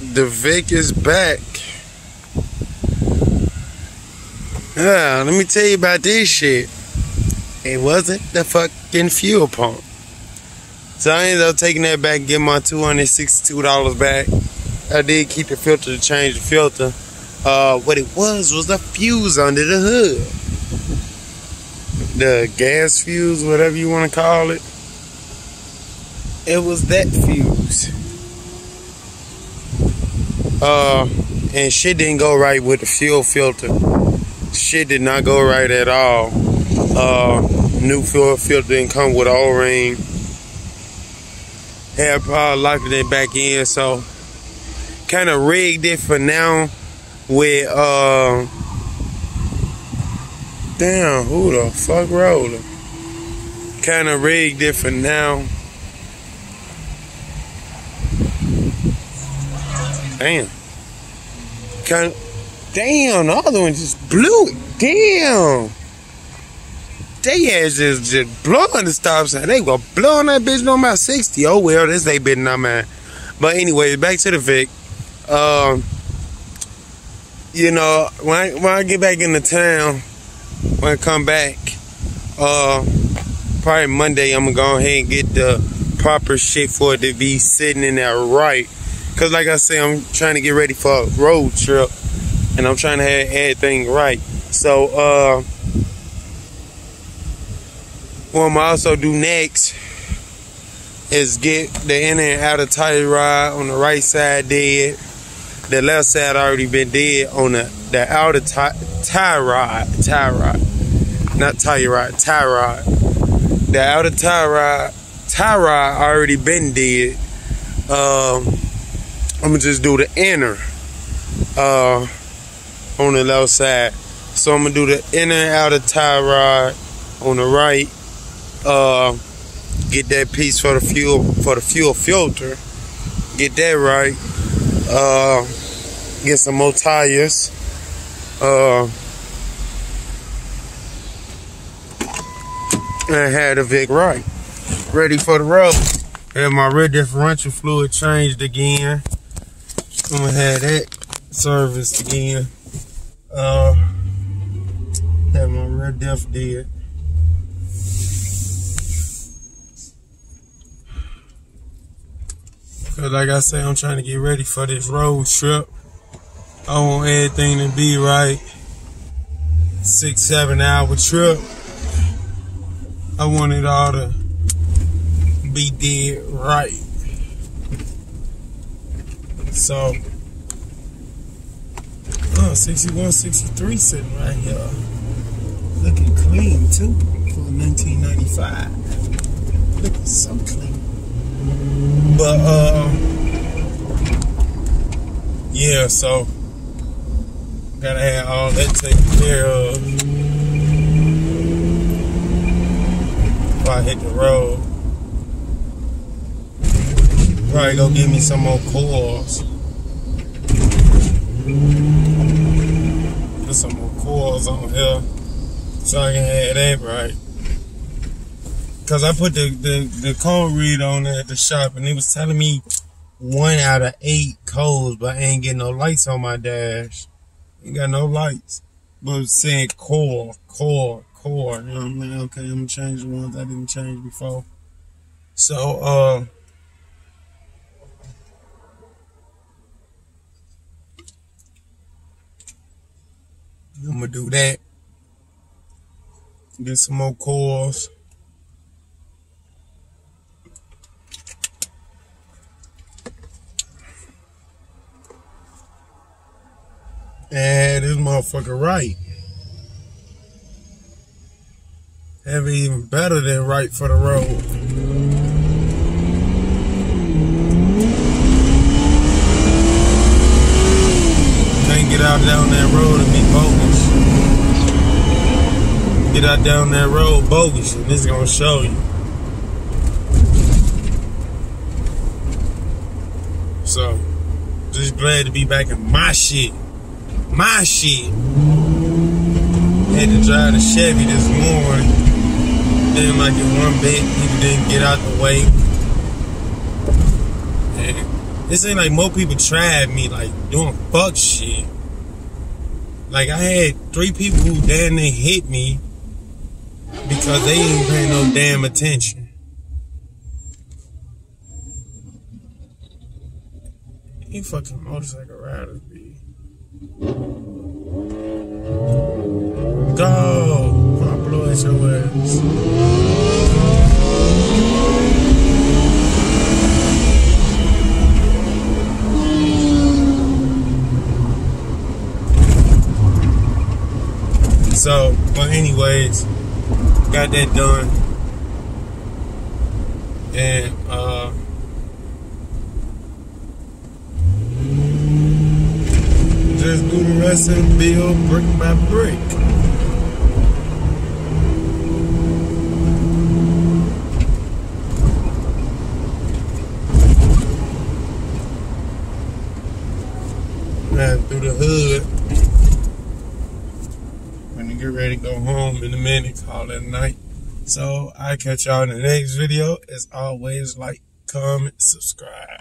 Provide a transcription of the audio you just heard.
the Vic is back. Yeah, let me tell you about this shit. It wasn't the fucking fuel pump. So I ended up taking that back, getting my $262 back. I did keep the filter to change the filter. Uh, what it was was the fuse under the hood. The gas fuse, whatever you want to call it. It was that fuse. Uh, and shit didn't go right with the fuel filter. Shit did not go right at all. Uh, new fuel filter didn't come with O-ring. Had probably locked it back in, so kind of rigged it for now with uh damn who the fuck rolling kind of rigged it for now damn kind of, damn the other one just blew it damn they ass just, just blowing the stop sign. They were blowing that bitch on my 60. Oh well, this they been not man. But anyway, back to the Vic. Um, you know, when I when I get back into town, when I come back, uh, probably Monday, I'm gonna go ahead and get the proper shit for it to be sitting in there right. Cause like I say, I'm trying to get ready for a road trip, and I'm trying to have everything right. So, uh, what I'm also do next is get the inner and outer tire rod on the right side dead. The left side already been dead on the, the outer tie, tie rod. Tie rod. Not tire rod, tie rod. The outer tie rod, tie rod already been dead. Um, I'm gonna just do the inner uh, on the left side. So I'm gonna do the inner and outer tie rod on the right uh, get that piece for the fuel for the fuel filter. Get that right. Uh, get some more tires. Uh, and had the Vic right. Ready for the road. Have my rear differential fluid changed again. I'm gonna have that serviced again. Uh, have my rear diff did. Cause like I say, I'm trying to get ready for this road trip. I want everything to be right. Six, seven hour trip. I want it all to be dead right. So, oh, 61, 63 sitting right here. Looking clean too for 1995. Looking so clean. But uh, yeah, so gotta have all that taken care of I hit the road. Probably go get me some more coils. Put some more coils on here so I can have that right. Cause I put the, the, the code read on at the shop and it was telling me one out of eight codes, but I ain't getting no lights on my dash. Ain't got no lights. But it's saying core, core, core. You know what I'm mean? Okay, I'm gonna change the ones I didn't change before. So, uh, I'm gonna do that. Get some more cores. And this motherfucker right. Have even better than right for the road. Can't get out down that road and be bogus. Get out down that road bogus and this is gonna show you. So, just glad to be back in my shit my shit. Had to drive the Chevy this morning. Didn't like it one bit. People didn't get out the way. This ain't like more people tried me like doing fuck shit. Like I had three people who damn near hit me because they ain't paying no damn attention. You fucking motorcycle riders be. Go! Pablo at your ass. So, but anyways, got that done. And uh just do the rest and build brick by brick. Ran through the hood. Get ready to go home in a minute, call it a night. So I catch y'all in the next video. As always, like, comment, subscribe.